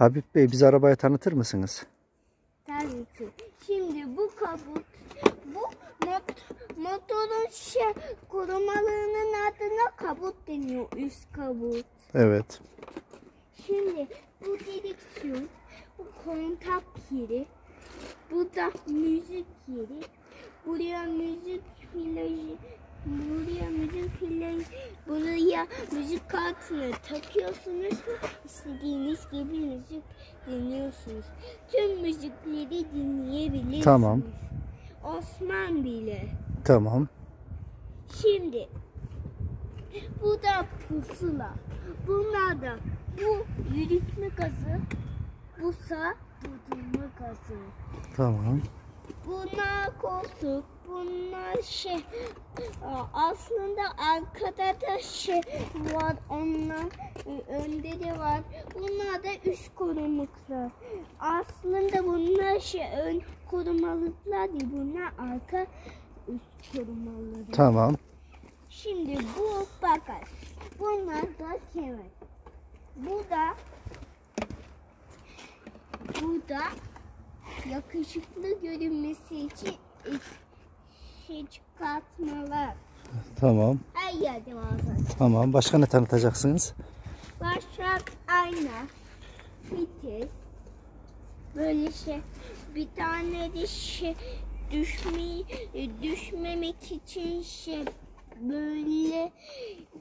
Habib Bey bizi arabaya tanıtır mısınız? Tabii ki. Şimdi bu kabut, bu mot, motorun şey, korumalığının adına kabut deniyor. Üst kabut. Evet. Şimdi bu direksiyon, bu kontak yeri, bu da müzik yeri. Buraya müzik filajı, buraya müzik filajı, buraya müzik kartını takıyorsunuz. İstediğiniz gibi müzik dinliyorsunuz. Tüm müzikleri dinleyebilirsiniz. Tamam. Osman bile. Tamam. Şimdi bu da pusula. Bunlar da bu yürütme gazı, busa durdurma gazı. Tamam. Bunlar koltuk, bunlar şey aslında arkada da şey var onlar e, önde de var. Bunlar da üst korumalıklar. Aslında bunlar şey ön korumalıklar değil bunlar arka üst korumaları. Tamam. Şimdi bu bagaj. Bunlar da kemer. Bu da bu da yakışıklı görünmesi için şey çıkartmalar. Tamam. Her yerde var. Tamam. Başka ne tanıtacaksınız? Başak ayna, vites, böyle şey. Bir tane de şey düşme, düşmemek için şey böyle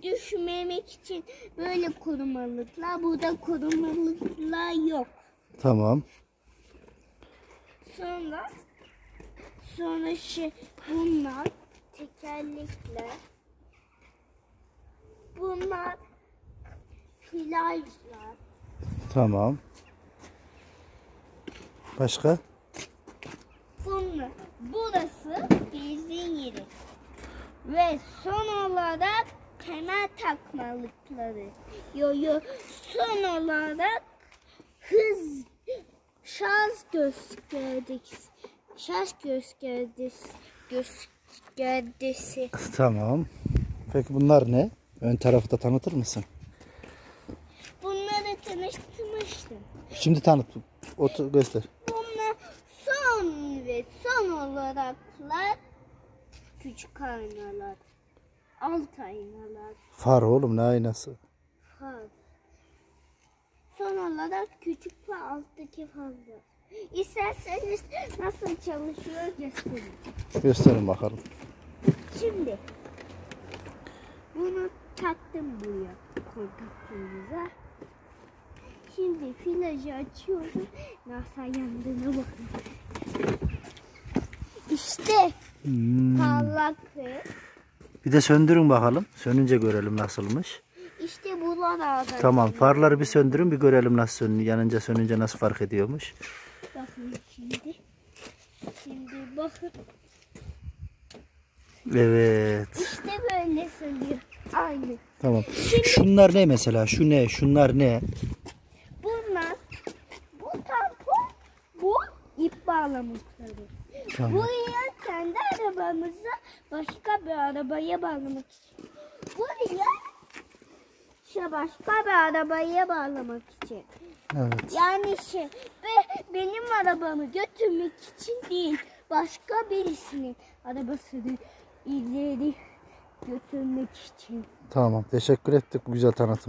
düşmemek için böyle korumalıklar. Burada korumalıklar yok. Tamam. Sonra sonra şey bunlar tekerlekler. Bunlar plajlar. Tamam. Başka? Bunlar. Burası benzin yeri. Ve son olarak kemer takmalıkları. Yo yo son olarak hız şarj göstergesi. Şarj göstergesi. Göstergesi. Tamam. Peki bunlar ne? Ön tarafı da tanıtır mısın? Bunları tanıştırmıştım. Şimdi tanıt. Otur göster. Bunlar son ve son olaraklar küçük aynalar. Alt aynalar. Far oğlum ne aynası? Far. Son olarak küçük ve alttaki farlar. İsterseniz nasıl çalışıyor göstereyim. Gösterin bakalım. Şimdi bunu taktım buraya kontaktörümüze. Şimdi filajı açıyorum. Nasıl yandığına bakın. İşte Hmm. parlaklığı. Bir de söndürün bakalım. Sönünce görelim nasılmış. İşte buralarda. Tamam farları bir söndürün bir görelim nasıl sönüyor. Yanınca sönünce nasıl fark ediyormuş. Bakın şimdi. Şimdi bakın. Evet. İşte böyle söylüyor. Aynı. Tamam. Şunlar ne mesela? Şu ne? Şunlar ne? Bunlar bu tampon bu ip bağlamışları. Tamam. Buraya kendi arabamıza başka bir arabaya bağlamak için. Buraya işte başka bir arabaya bağlamak için. Evet. Yani şey ve benim arabamı götürmek için değil başka birisinin arabasını ileri götürmek için. Tamam. Teşekkür ettik bu güzel tanıtım.